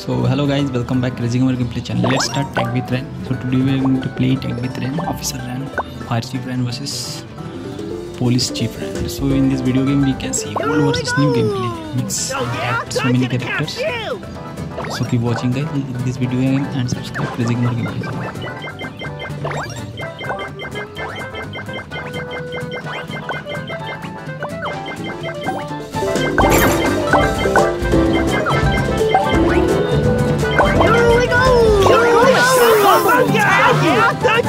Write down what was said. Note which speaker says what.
Speaker 1: so hello guys welcome back crazy gamer gameplay channel. Let's start tag with Ryan. So today we are going to play tag with Ryan officer Ryan fire chief Ryan versus police chief Ryan. So in this video game we can see old versus new gameplay mix so many characters. So keep watching guys in this video game and subscribe crazy gamer gameplay channel.
Speaker 2: Thank you.
Speaker 3: Yeah,